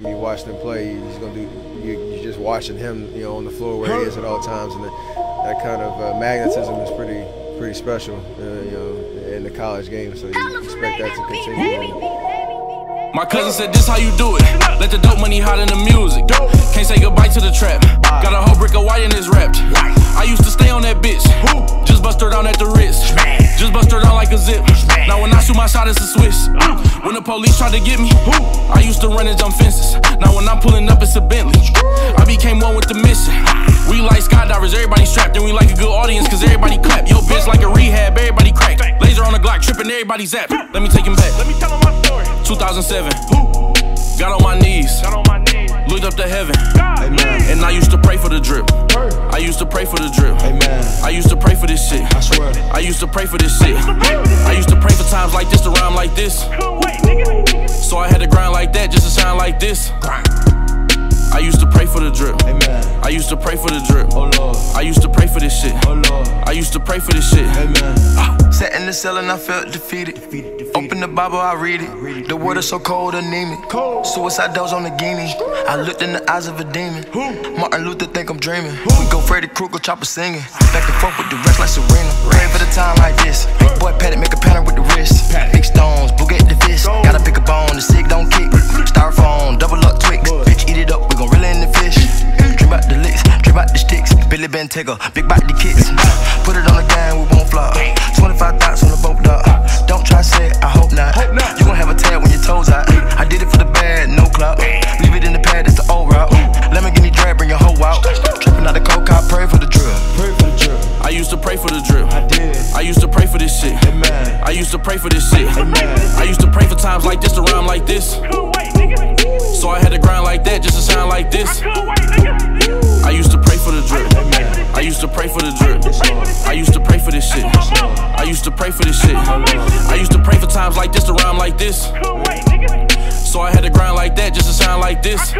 You watch him play, he's gonna do. You, you're just watching him, you know, on the floor where he is at all times, and that kind of uh, magnetism is pretty, pretty special, uh, you know, in the college game. So you expect that to continue. My cousin said this how you do it. Let the dope money hide in the music. Can't say goodbye to the trap. Got a whole brick of white in this wrapped. I used to stay on that bitch. Just bust her down at the wrist. Just bust her down like a zip. My shot, it's a Swiss. When the police tried to get me, I used to run and jump fences. Now when I'm pulling up, it's a Bentley. I became one with the mission. We like skydivers, everybody strapped, and we like a good audience, cause everybody clap. Yo, bitch, like a rehab, everybody crack. Laser on the Glock, tripping, everybody zap. Let me take him back. Let me tell him my story. 2007. Got on my knees, Got on my knees. looked up to heaven, Amen. and I used to pray for the drip. I used to pray for the drip. Amen. I used to pray for this shit. I swear. I used to pray for this shit. I used to pray for times like this to rhyme like this. Couldn't wait, nigga. So I had to grind like that just to sound like this. I used to pray for the drip. Amen. I used to pray for the drip. Oh Lord. I used to pray for this shit. Oh Lord. I used to pray for this shit. Amen. Ah. Sat in the cell and I felt defeated. Open the Bible, I read it. The word is so cold, and anemic. Suicide doors on the guinea. I looked in the eyes of a demon. Martin Luther think I'm dreaming. We go Freddy Krueger, chopper singing. Back and forth with the rest like Serena. Pray for the time like this. Big boy Patty make a sticks. Billy Ben Tigger, big body kicks. Put it on the gang, we won't flop. 25 thoughts on the boat dock. Don't try say I hope not. You gon' have a tab when your toes out. I did it for the bad, no clout. Leave it in the pad, it's the old route. Let me give me drag, bring your hoe out. Tripping out the coke, I pray for the drill. Pray for the drip. I used to pray for the drip. I did. I used to pray for this shit. Amen. I used to pray for this shit. Amen. I used to pray for times like this to rhyme like this. Couldn't wait, nigga. So I had to grind like that just to sound like this. Couldn't used to pray for this shit. I used to pray for times like this to rhyme like this. Couldn't wait, nigga. So I had to grind like that just to sound like this.